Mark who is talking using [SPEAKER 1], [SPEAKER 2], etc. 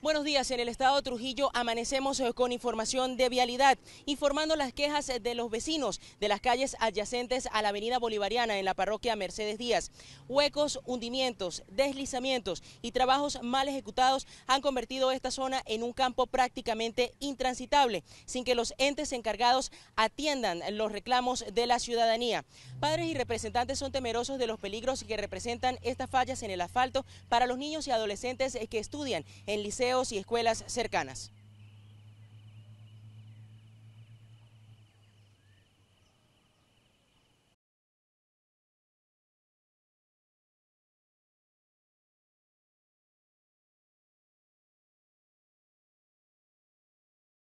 [SPEAKER 1] Buenos días, en el estado de Trujillo amanecemos eh, con información de vialidad, informando las quejas eh, de los vecinos de las calles adyacentes a la avenida Bolivariana en la parroquia Mercedes Díaz. Huecos, hundimientos, deslizamientos y trabajos mal ejecutados han convertido esta zona en un campo prácticamente intransitable, sin que los entes encargados atiendan los reclamos de la ciudadanía. Padres y representantes son temerosos de los peligros que representan estas fallas en el asfalto para los niños y adolescentes eh, que estudian en y escuelas cercanas.